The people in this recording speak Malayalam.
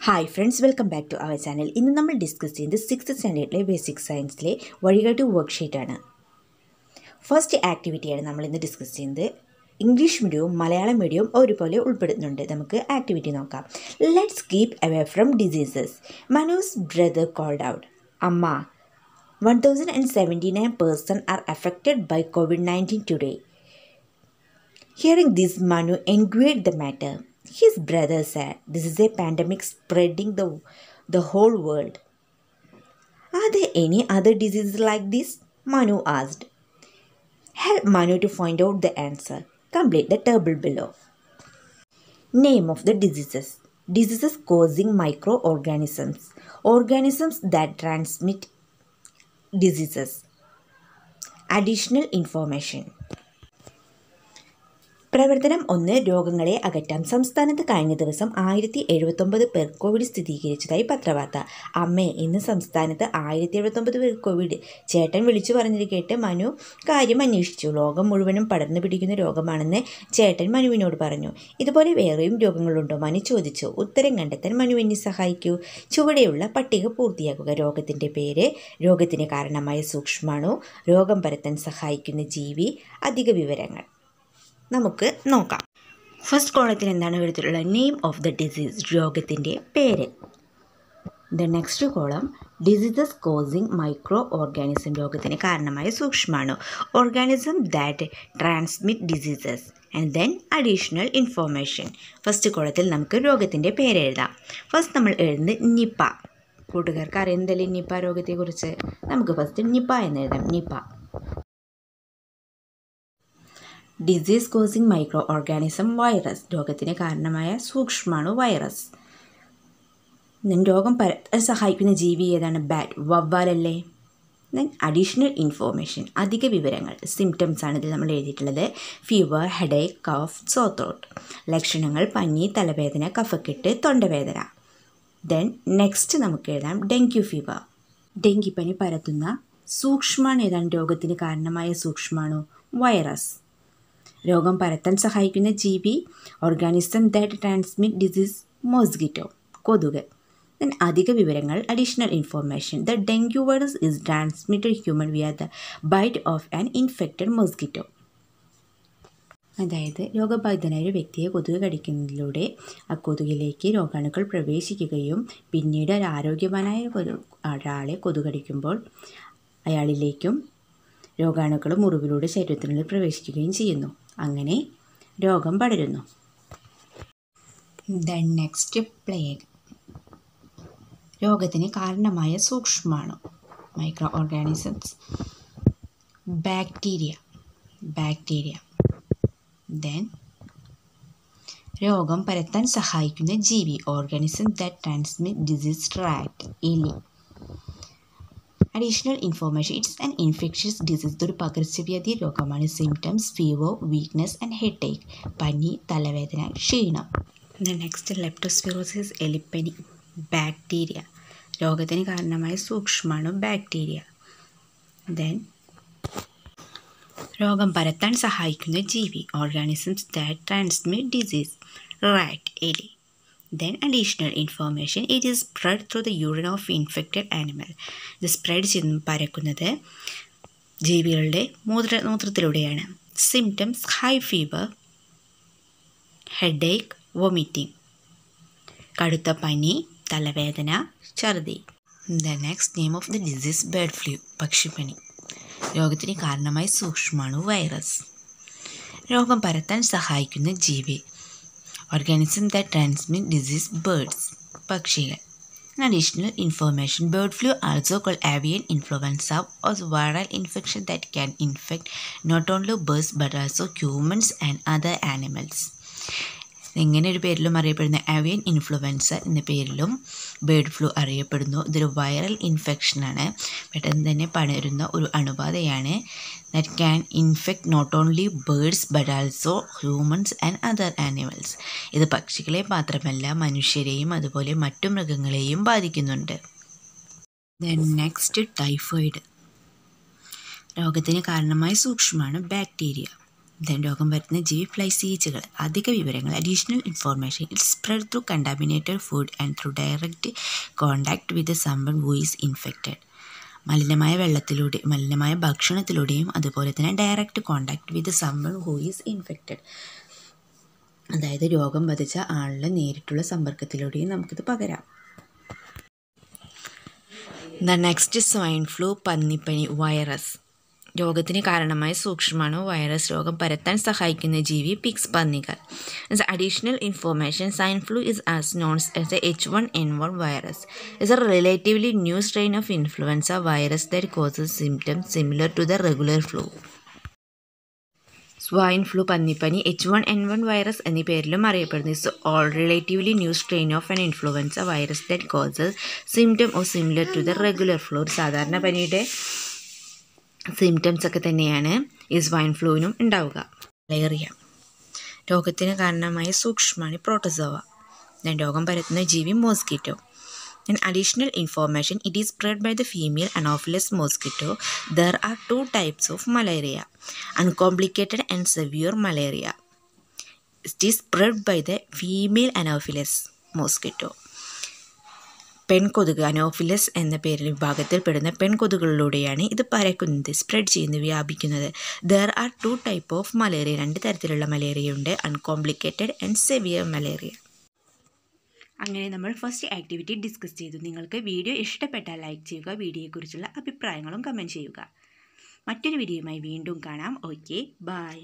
Hi friends welcome back to our channel ഇന്ന് നമ്മൾ ഡിസ്കസ് ചെയ്യുന്നത് സിക്സ് സ്റ്റാൻഡേർഡിലെ ബേസിക് സയൻസിലെ വഴികാട്ടി വർക്ക്ഷീറ്റാണ് ഫസ്റ്റ് ആക്ടിവിറ്റിയാണ് നമ്മൾ ഇന്ന് ഡിസ്കസ് ചെയ്യുന്നത്. ഇംഗ്ലീഷ് മീഡിയവും മലയാളം മീഡിയവും ഒരുപോലെ ഉൾപ്പെടുന്നുണ്ട്. നമുക്ക് ആക്ടിവിറ്റി നോക്കാം. Let's keep away from diseases Manu's brother called out amma one thousand and seventy nine person are affected by COVID nineteen today hearing this Manu enquire the matter. His brother said, This is a pandemic spreading the, the whole world. Are there any other diseases like this? Manu asked. Help Manu to find out the answer. Complete the table below. Name of the diseases Diseases causing microorganisms, organisms that transmit diseases. Additional information. പ്രവർത്തനം ഒന്ന് രോഗങ്ങളെ അകറ്റാം സംസ്ഥാനത്ത് കഴിഞ്ഞ ദിവസം ആയിരത്തി എഴുപത്തൊമ്പത് പേർ കോവിഡ് സ്ഥിരീകരിച്ചതായി പത്രവാർത്ത. അമ്മേ ഇന്ന് സംസ്ഥാനത്ത് ആയിരത്തി എഴുപത്തൊമ്പത് പേർ കോവിഡ്. ചേട്ടൻ വിളിച്ചു പറഞ്ഞത് കേട്ട് മനു കാര്യം അന്വേഷിച്ചു. ലോകം മുഴുവനും പടർന്നു പിടിക്കുന്ന രോഗമാണെന്ന് ചേട്ടൻ മനുവിനോട് പറഞ്ഞു. ഇതുപോലെ വേറെയും രോഗങ്ങളുണ്ടോ? മനു ചോദിച്ചു. ഉത്തരം കണ്ടെത്താൻ മനു എന്നെ സഹായിക്കൂ. ചുവടെയുള്ള പട്ടിക പൂർത്തിയാക്കുക. രോഗത്തിന്റെ പേര് രോഗത്തിന് കാരണമായ സൂക്ഷ്മാണു രോഗം പരത്താൻ സഹായിക്കുന്ന ജീവി അധിക വിവരങ്ങൾ. നമുക്ക് നോക്കാം. ഫസ്റ്റ് കോളത്തിൽ എന്താണ് എഴുതിയിട്ടുള്ളത് നെയിം ഓഫ് ദ ഡിസീസ് രോഗത്തിന്റെ പേര്. The next column diseases causing micro organism രോഗത്തിന് കാരണമായ സൂക്ഷ്മാണു organism that transmit diseases and then additional information first കോളത്തിൽ നമുക്ക് രോഗത്തിന്റെ പേര് എഴുതാം. ഫസ്റ്റ് നമ്മൾ എഴുതുന്നത് നിപ്പ. കൂട്ടുകാർക്ക് അറിയുന്നതല്ലേ നിപ്പ രോഗത്തെക്കുറിച്ച്. നമുക്ക് ഫസ്റ്റ് നിപ്പ എന്ന് എഴുതാം. Nipah. Disease causing micro organism virus രോഗത്തിന് കാരണമായ സൂക്ഷ്മാണു വൈറസ് രോഗം പരത്താൻ സഹായിക്കുന്ന ജീവി ഏതാണ്? ബാറ്റ് വവ്വാലല്ലേ? ദെൻ അഡീഷണൽ ഇൻഫോർമേഷൻ അധിക വിവരങ്ങൾ സിംറ്റംസ് ആണ് ഇതിൽ നമ്മൾ എഴുതിയിട്ടുള്ളത്. ഫീവർ ഹെഡേക്ക് കഫ് സോത്രോട്ട് ലക്ഷണങ്ങൾ പനി തലവേദന കഫക്കെട്ട് തൊണ്ടവേദന. ദെൻ നെക്സ്റ്റ് നമുക്ക് എഴുതാം ഡെങ്കു ഫീവർ ഡെങ്കിപ്പനി പരത്തുന്ന സൂക്ഷ്മാണ് ഏതാണ്? രോഗത്തിന് കാരണമായ സൂക്ഷ്മാണു വൈറസ് രോഗം പരത്താൻ സഹായിക്കുന്ന ജീവി organism that transmit disease mosquito കൊതുക്. ദെൻ അധിക വിവരങ്ങൾ additional information the dengue virus is transmitted human via the bite of an infected mosquito അതായത് രോഗബാധിതനായ ഒരു വ്യക്തിയെ കൊതുക് കടിക്കുന്നതിലൂടെ ആ കൊതുകിലേക്ക് രോഗാണുക്കൾ പ്രവേശിക്കുകയും പിന്നീട് ഒരു ആരോഗ്യവാനായ ഒരാളെ കൊതുക് കടിക്കുമ്പോൾ അയാളിലേക്കും രോഗാണുക്കൾ മുറിവിലൂടെ ശരീരത്തിനുള്ളിൽ പ്രവേശിക്കുകയും ചെയ്യുന്നു. അങ്ങനെ രോഗം പടരുന്നു. ദെൻ നെക്സ്റ്റ് പ്ലേഗ് രോഗത്തിന് കാരണമായ സൂക്ഷ്മമാണ് micro organisms bacteria bacteria then രോഗം പരത്താൻ സഹായിക്കുന്ന ജീവി organism that transmit disease tract എലി. Additional information it's an infectious disease ഇതൊരു പകർച്ചവ്യാധി രോഗമാണ്. Symptoms fever weakness and headache പനി തലവേദന ക്ഷീണം. നെക്സ്റ്റ് ലെപ്റ്റോസ്പിറോസിസ് എലിപ്പനി ബാക്ടീരിയ രോഗത്തിന് കാരണമായ സൂക്ഷ്മാണു ബാക്ടീരിയ ദെൻ രോഗം പരത്താൻ സഹായിക്കുന്ന ജീവി organisms that transmit disease rat എലി. Then additional information, it is spread through the urine of infected animal. ഇത് സ്പ്രെഡ് ചെയ്ത് പരക്കുന്നത് ജീവികളുടെ മൂത്ര മൂത്രത്തിലൂടെയാണ്. Symptoms high fever headache vomiting കടുത്ത പനി തലവേദന ഛർദി. The next name of the disease bird flu പക്ഷിപ്പനി. രോഗത്തിന് കാരണമായി സൂക്ഷ്മാണു വൈറസ് രോഗം പരത്താൻ സഹായിക്കുന്ന ജീവി. organism that transmit disease birds പക്ഷികൾ additional information bird flu also call avian influenza as viral infection that can infect not only birds but also humans and other animals ഇങ്ങനെ ഒരു പേരിലും അറിയപ്പെടുന്ന അവിയൻ ഇൻഫ്ലുവൻസ എന്ന പേരിലും ബേർഡ് ഫ്ലൂ അറിയപ്പെടുന്നു. ഇതൊരു വൈറൽ ഇൻഫെക്ഷനാണ് പെട്ടെന്ന് തന്നെ പടരുന്ന ഒരു അണുബാധയാണ്. That can infect not only birds but also humans and other animals ഇത് പക്ഷികളെ മാത്രമല്ല മനുഷ്യരെയും അതുപോലെ മറ്റു മൃഗങ്ങളെയും ബാധിക്കുന്നുണ്ട്. ദെൻ നെക്സ്റ്റ് ടൈഫോയിഡ് രോഗത്തിന് കാരണമായ സൂക്ഷ്മമാണ് ബാക്ടീരിയ ദെൻ രോഗം വരുന്ന ജീവി ഫ്ലൈസീജുകൾ അധിക വിവരങ്ങൾ additional information it spread through contaminated food and through direct contact with someone who infected മലിനമായ വെള്ളത്തിലൂടെ മലിനമായ ഭക്ഷണത്തിലൂടെയും അതുപോലെ തന്നെ direct contact with someone who infected അതായത് രോഗം ബാധിച്ച ആളുടെ നേരിട്ടുള്ള സമ്പർക്കത്തിലൂടെയും നമുക്കിത് പകരാം. ദ നെക്സ്റ്റ് സ്വൈൻ ഫ്ലൂ പന്നിപ്പനി വൈറസ് രോഗത്തിന് കാരണമായ സൂക്ഷ്മാണു വൈറസ് രോഗം പരത്താൻ സഹായിക്കുന്ന ജീവി പിക്സ് പന്നികൾ. Is additional information swine flu is as knowns as A H one N H1N1 virus is a relatively new strain of influenza virus that causes symptoms similar to the regular flu swine flu പന്നിപ്പനി H one N one virus എന്നീ പേരിലും അറിയപ്പെടുന്നു. Is all relatively new strain of an influenza virus that causes symptom oh similar to the regular flu സാധാരണ പനിയുടെ സിംറ്റംസ് ഒക്കെ തന്നെയാണ് ഈ സ്വൈൻ ഫ്ലൂവിനും ഉണ്ടാവുക. മലേറിയ രോഗത്തിന് കാരണമായ സൂക്ഷ്മമാണ് പ്രോട്ടസോവ ഞാൻ രോഗം പരത്തുന്ന ജീവി മോസ്കിറ്റോ ഞാൻ additional information it is spread by the female anopheles mosquito there are two types of malaria uncomplicated and severe malaria it is spread by the female anopheles mosquito പെൺകൊതുക് anopheles എന്ന പേരിൽ വിഭാഗത്തിൽപ്പെടുന്ന പെൺകൊതുകളിലൂടെയാണ് ഇത് പരക്കുന്നത് സ്പ്രെഡ് ചെയ്യുന്ന വ്യാപിക്കുന്നത്. There are two type of malaria രണ്ട് തരത്തിലുള്ള മലേറിയ ഉണ്ട് അൺകോംപ്ലിക്കേറ്റഡ് ആൻഡ് സെവിയർ മലേറിയ അങ്ങനെ നമ്മൾ ഫസ്റ്റ് ആക്ടിവിറ്റി ഡിസ്കസ് ചെയ്തു. നിങ്ങൾക്ക് വീഡിയോ ഇഷ്ടപ്പെട്ടാൽ ലൈക്ക് ചെയ്യുക വീഡിയോയെക്കുറിച്ചുള്ള അഭിപ്രായങ്ങളും കമന്റ് ചെയ്യുക. മറ്റൊരു വീഡിയോയുമായി വീണ്ടും കാണാം. Okay bye